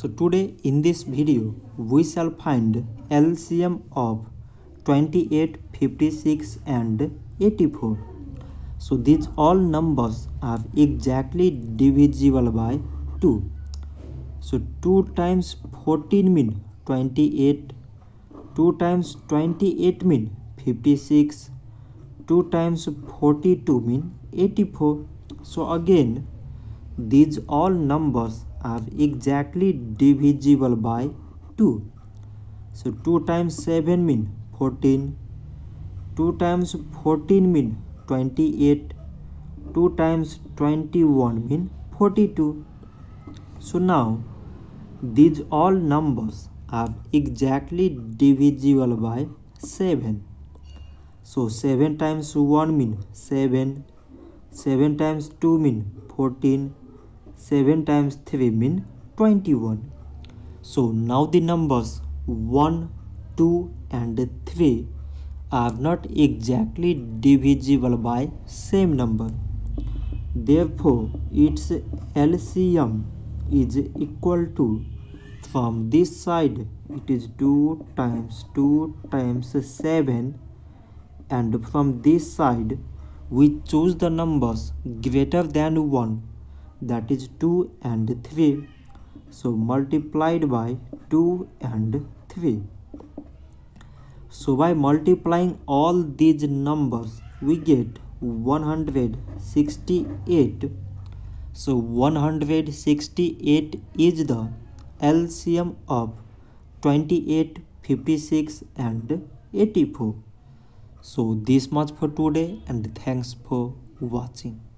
So today in this video we shall find LCM of 28, 56 and 84. So these all numbers are exactly divisible by 2. So 2 times 14 mean 28, 2 times 28 mean 56, 2 times 42 mean 84. So again these all numbers are exactly divisible by 2. So 2 times 7 mean 14, 2 times 14 mean 28, 2 times 21 mean 42. So now these all numbers are exactly divisible by 7. So 7 times 1 mean 7, 7 times 2 mean 14, 7 times 3 mean 21. So now the numbers 1, 2 and 3 are not exactly divisible by same number. Therefore its LCM is equal to from this side it is 2 times 2 times 7 and from this side we choose the numbers greater than 1 that is 2 and 3 so multiplied by 2 and 3 so by multiplying all these numbers we get 168 so 168 is the LCM of 28 56 and 84 so this much for today and thanks for watching